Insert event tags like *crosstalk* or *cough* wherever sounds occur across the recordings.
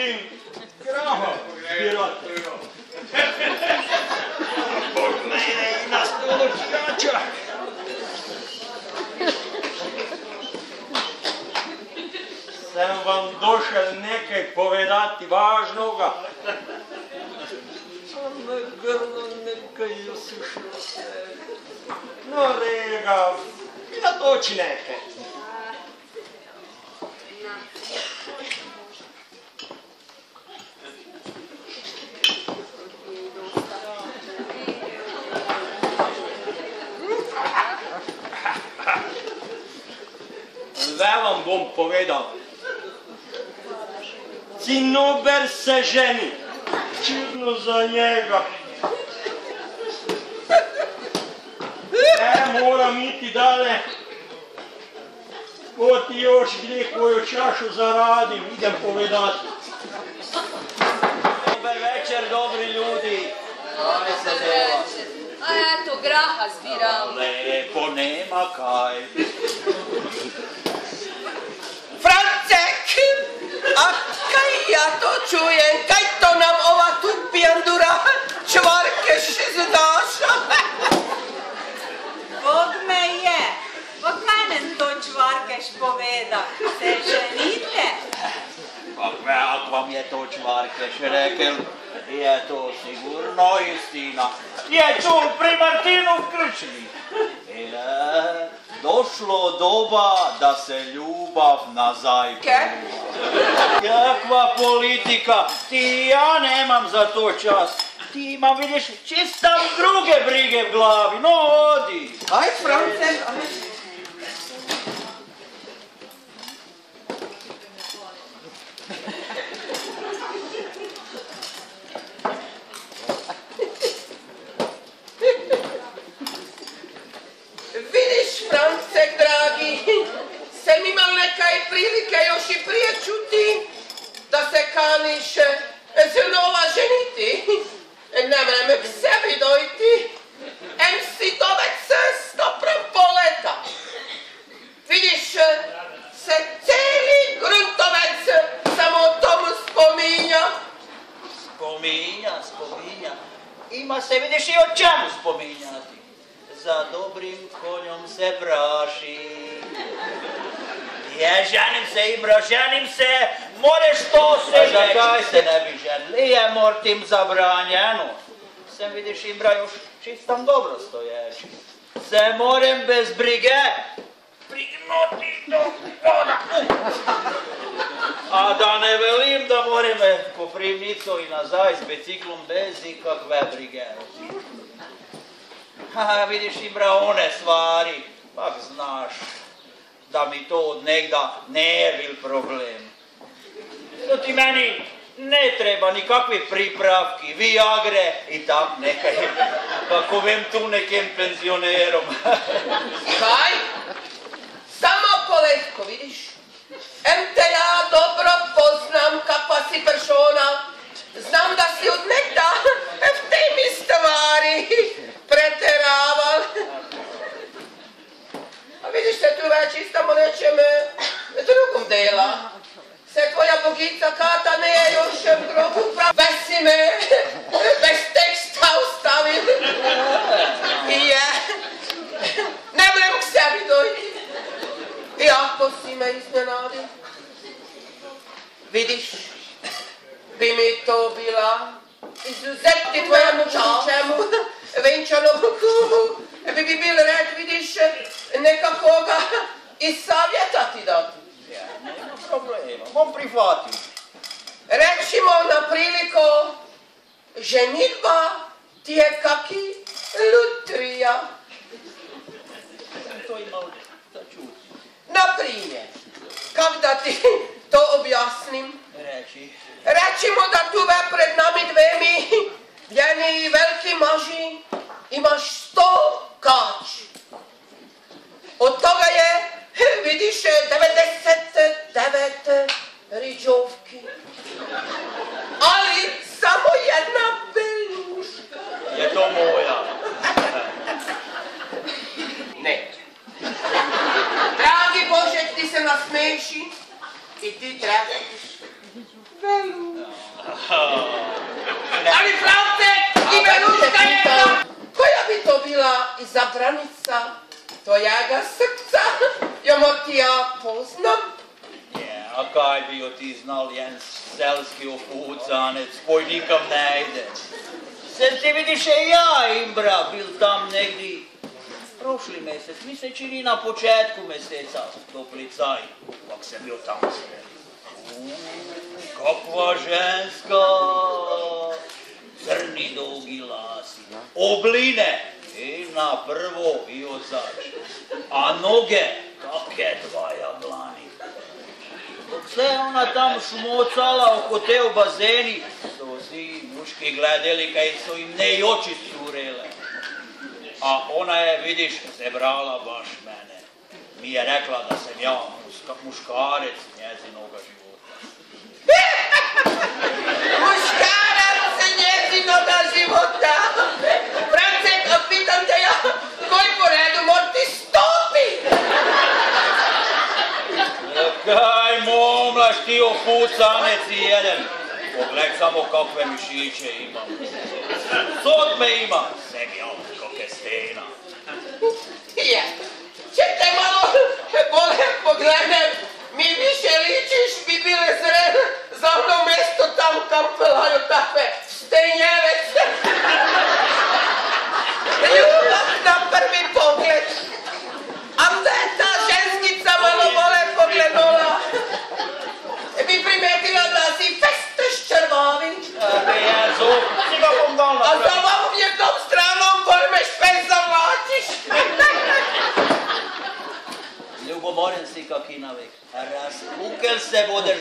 budem graha zbirati. Bog mene i na stolu čača. Sem vam došel nekaj povedati važnoga. Sam na grlo nekaj osušil se. No, rega, ja doći nekaj. Zdaj vam bom povedal. Cinober se ženi. Čudno za njega. Ne moram iti dalje. Ko ti još gdje koju čašu zaradim, idem povedati. Dobar večer, dobri ljudi. Kaj se dela? A eto, graha zbiram. Lepo nema kaj. A kaj ja to čujem? Kaj to nam ova tu pijandura čvarkeš zdaša? *laughs* Bog me je. Pa kaj nam to čvarkeš poveda? Se ženite? Kakve, ak vam je to čvarkeš rekel, je to sigurno istina. Je čul pri Martinu v krčmi. Je došlo doba da se ljubav nazaj Kaj? Kakva politika, ti ja nemam za to čas. Ti imam, vidiš, čistam druge brige v glavi, no odi. Aj, Francek, aj. Prilike još i prije čuti da se kaniš Je, ženim se, Ibro, ženim se, moreš to se A Zakaj se ne bi ženili? Je mortim zabranjeno. Sem vidiš, Ibra, još čistam dobro stojeći. Se morem bez brige prignuti do voda. A da ne velim da moram po primnicu i nazaj s biciklom bez ikakve brige. Ha, vidiš Ibra, one stvari, pak znaš da mi to od negda ne bil problem. To ti meni ne treba nikakvi pripravki, viagre i tak nekaj, kako vem tu nekim penzionerom. *laughs* Kaj? Samo koletko, vidiš? Em te ja dobro poznam kakva si persona. Znam da si od nekda v temi stvari preteraval. Vidiš se tu već istamo nečem eh, drugom dela. Se tvoja bogica Kata ne je još v grobu prav. Bez si me, bez teksta ostavil. I je. Ne vrem k sebi dojti. Jako si me iznenadio. Vidiš, bi mi to bila izuzeti tvojemu čačemu, venčanomu kumu, bi bi bil red, vidiš, bom prihvatil. Rečimo na priliko, ženitba ti je kaki lutrija. To imao da čuti. Na primjer, kak da ti to objasnim, Reči, Rečimo da tu ve pred nami dvemi, njeni veliki maži, imaš sto kač. Od toga je, *laughs* vidiš, izabranica tvojega srca? Jo ti ja poznam? Je, a kaj bi jo ti znal, jen selski ofucanec, koji nikam ne ide. Sem ti vidiš, e ja, Imbra, bil tam negdje prošli mesec, mi se čini na početku meseca, do plicaj, kak sem bil tam sredi. Kakva ženska, crni dolgi lasi, obline in na prvo i ozač, a noge kakje dva jablani. Je ona tam šmocala oko te u bazeni, so vsi muški gledali kaj so im ne i oči curele. A ona je, vidiš, zebrala baš mene. Mi je rekla da sam ja muška, muškarec njezinoga života. *laughs* Muškarac njezinoga života. baš htio pucanec ti jedan. Pogled samo kakve mišiće imam. Sot me ima. Sebi ovo koke stena. Je, ono ćete malo bolje pogledam. Mi više ličiš bi bile sredna za ono mesto tamo kam pelaju tape. Stenjevec.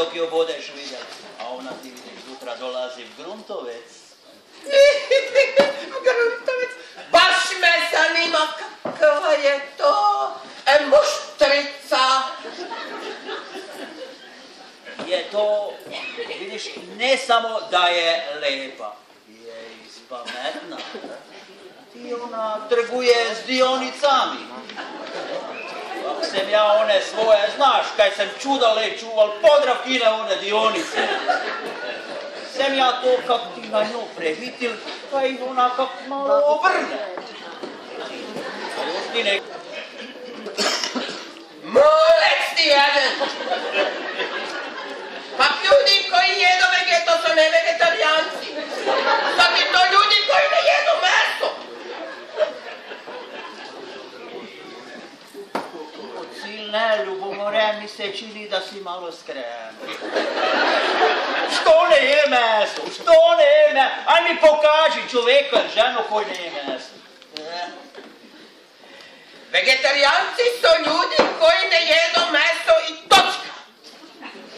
dok je obodeš vidjeti. A ona ti vidiš, sutra dolazi Gruntovec. Kaj sem čudale čuval, podravkine one dionice. Sem ja to, kak ti na njo prehitil, pa ih ona kak malo obrne. Još ti ne... Molec ti jeden. Pa ljudi koji jedu vegeto su ne vegetarijanci. Pa ti to ljudi koji ne jedu meso. Od silne ljubomore mi se čini, da si malo skren. Što ne je meso? Što ne je meso? Aj mi pokaži čoveka, ženo koji ne je meso. Vegetarijanci su ljudi koji ne jedu meso i točka.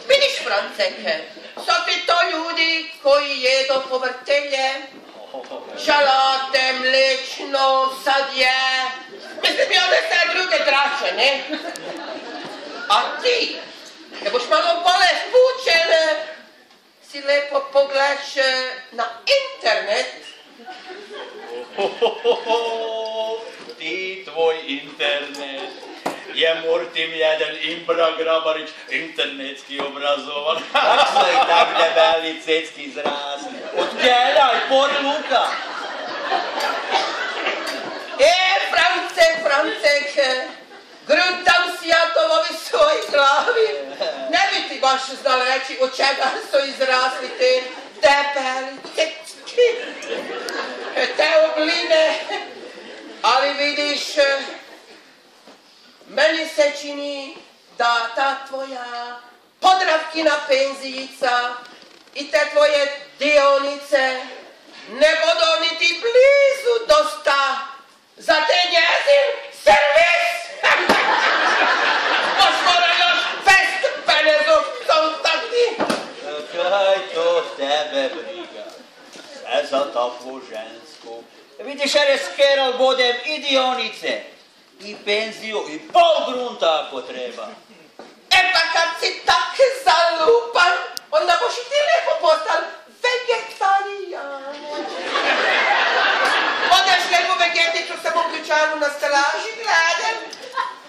Vidiš, Franceke, su ti to ljudi koji jedu povrtelje, šalate, mlečno, sadje, mislim i one sve druge drače, ne? A ty? nebož malovalé spůčené si lépo pogledáš eh, na internet. Oh, oh, oh, oh, ty tvoj internet je Mortim jeden Imbra Grabarič internetský obrazovan. Tak se tak debelý cecký zráz. Oddělaj, porluka. E, Francek, Francek, eh, Gruta ovi svoj glavi. Ne bi ti baš znala reći od čega su izrasli te debeli cecki, te obline. Ali vidiš, meni se čini da ta tvoja podravkina penzijica i te tvoje dionice ne bodo niti blizu dosta za te njezin servis. To tebe briga? Sve za takvu žensku. Vidiš, jer je skeral bodem i dionice, i penziju, i pol grunta ako treba. E pa kad si tak zalupan, onda boš i ti lepo postal vegetarijan. Odeš lepo vegeticu samo u ključaru na straži gledam.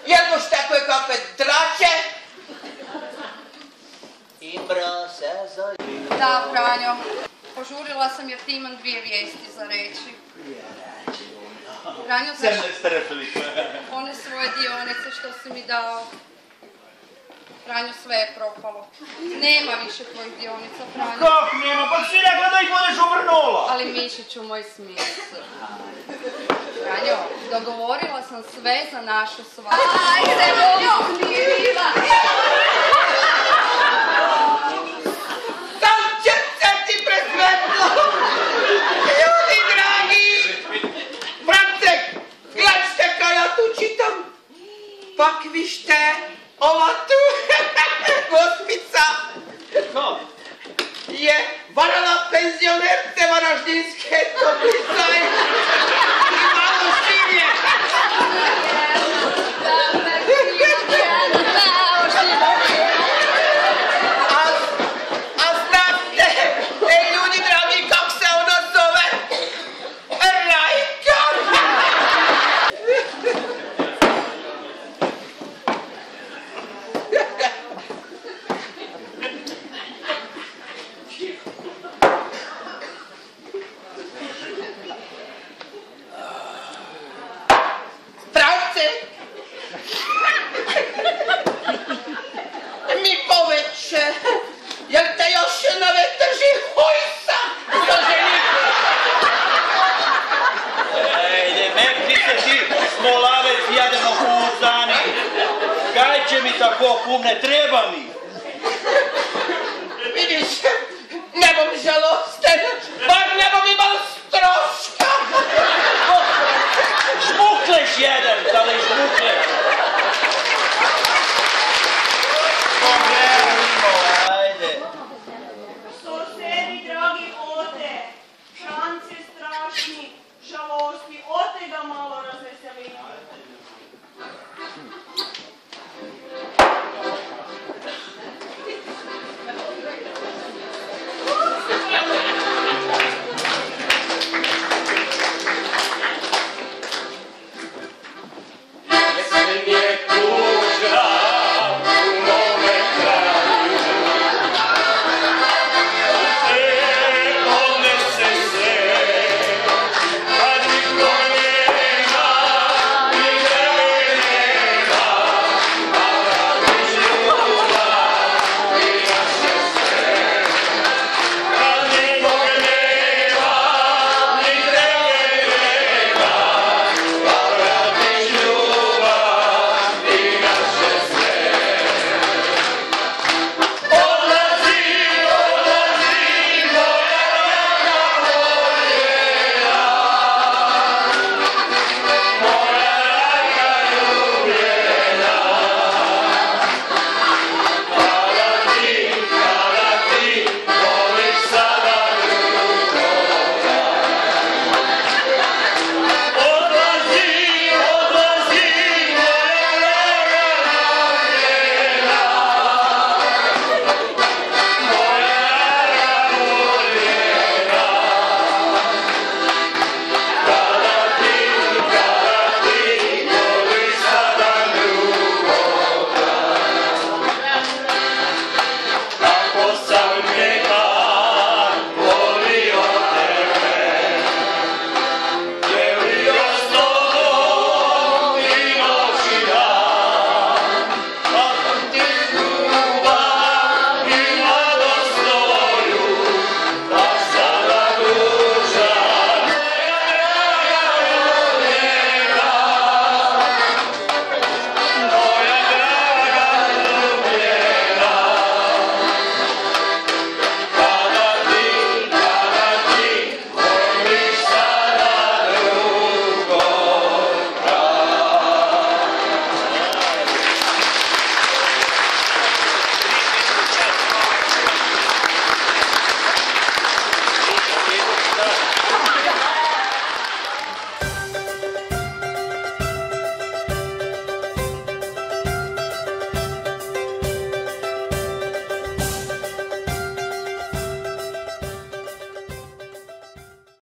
Jel boš takve kakve drače? Imbra se zaljubi. Da, Franjo. Požurila sam jer ti imam dvije vijesti za reći. Franjo, Se znaš one svoje dionice što si mi dao? Franjo, sve je propalo. Nema više tvojih dionica, Franjo. Kak nema, pa si rekla da ih budeš uvrnula. Ali Mišiću, moj smisl. Franjo, dogovorila sam sve za našu svadbu. Ajde, Bogu, nije de